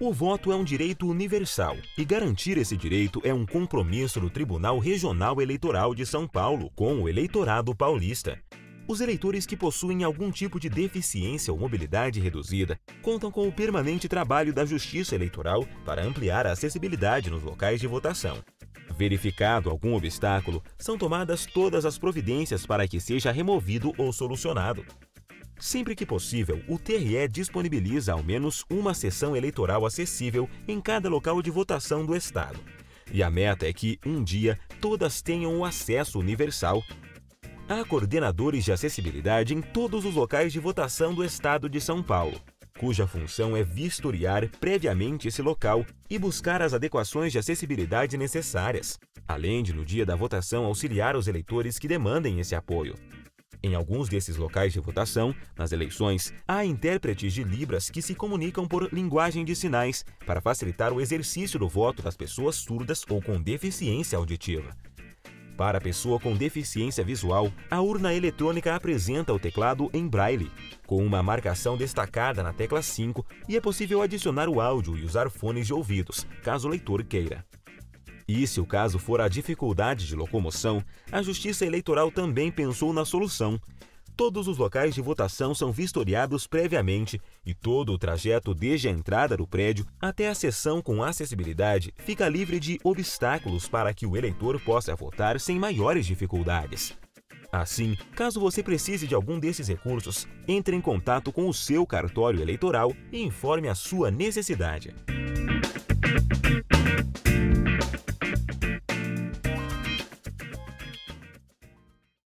O voto é um direito universal e garantir esse direito é um compromisso do Tribunal Regional Eleitoral de São Paulo com o eleitorado paulista. Os eleitores que possuem algum tipo de deficiência ou mobilidade reduzida contam com o permanente trabalho da Justiça Eleitoral para ampliar a acessibilidade nos locais de votação. Verificado algum obstáculo, são tomadas todas as providências para que seja removido ou solucionado. Sempre que possível, o TRE disponibiliza ao menos uma sessão eleitoral acessível em cada local de votação do Estado. E a meta é que, um dia, todas tenham o acesso universal. Há coordenadores de acessibilidade em todos os locais de votação do Estado de São Paulo, cuja função é vistoriar previamente esse local e buscar as adequações de acessibilidade necessárias, além de, no dia da votação, auxiliar os eleitores que demandem esse apoio. Em alguns desses locais de votação, nas eleições, há intérpretes de Libras que se comunicam por linguagem de sinais para facilitar o exercício do voto das pessoas surdas ou com deficiência auditiva. Para a pessoa com deficiência visual, a urna eletrônica apresenta o teclado em braille, com uma marcação destacada na tecla 5 e é possível adicionar o áudio e usar fones de ouvidos, caso o leitor queira. E se o caso for a dificuldade de locomoção, a Justiça Eleitoral também pensou na solução. Todos os locais de votação são vistoriados previamente e todo o trajeto desde a entrada do prédio até a sessão com acessibilidade fica livre de obstáculos para que o eleitor possa votar sem maiores dificuldades. Assim, caso você precise de algum desses recursos, entre em contato com o seu cartório eleitoral e informe a sua necessidade.